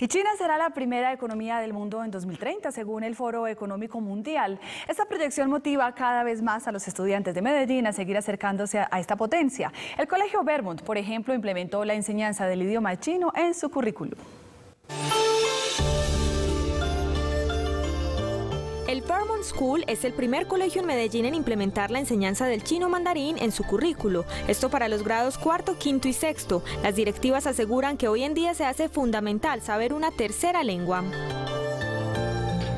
Y China será la primera economía del mundo en 2030, según el Foro Económico Mundial. Esta proyección motiva cada vez más a los estudiantes de Medellín a seguir acercándose a esta potencia. El Colegio Vermont, por ejemplo, implementó la enseñanza del idioma chino en su currículum. El Vermont School es el primer colegio en Medellín en implementar la enseñanza del chino mandarín en su currículo. Esto para los grados cuarto, quinto y sexto. Las directivas aseguran que hoy en día se hace fundamental saber una tercera lengua.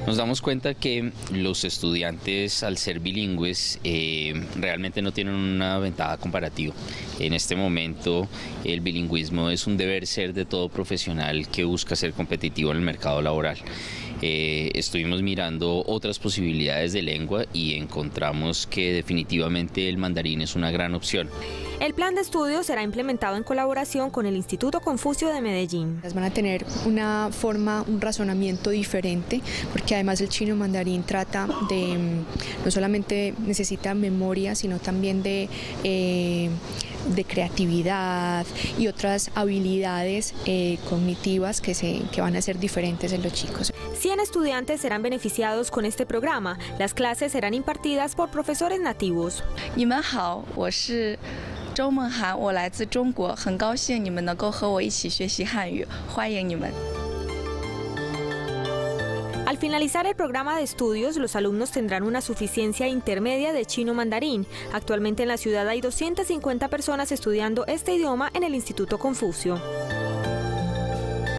Nos damos cuenta que los estudiantes al ser bilingües eh, realmente no tienen una ventaja comparativa. En este momento el bilingüismo es un deber ser de todo profesional que busca ser competitivo en el mercado laboral. Eh, estuvimos mirando otras posibilidades de lengua y encontramos que definitivamente el mandarín es una gran opción. El plan de estudio será implementado en colaboración con el Instituto Confucio de Medellín. Van a tener una forma, un razonamiento diferente, porque además el chino mandarín trata de, mm, no solamente necesita memoria, sino también de... Eh, de creatividad y otras habilidades eh, cognitivas que, se, que van a ser diferentes en los chicos. 100 estudiantes serán beneficiados con este programa. Las clases serán impartidas por profesores nativos. 你们好，我是周梦涵，我来自中国，很高兴你们能够和我一起学习汉语，欢迎你们。 Al finalizar el programa de estudios, los alumnos tendrán una suficiencia intermedia de chino mandarín. Actualmente en la ciudad hay 250 personas estudiando este idioma en el Instituto Confucio.